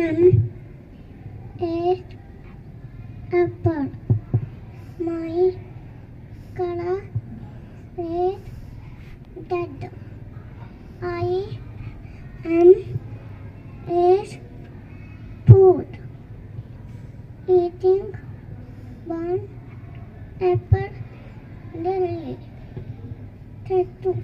and a apple. My color is red. I am a food. Eating one apple daily. Tattoo.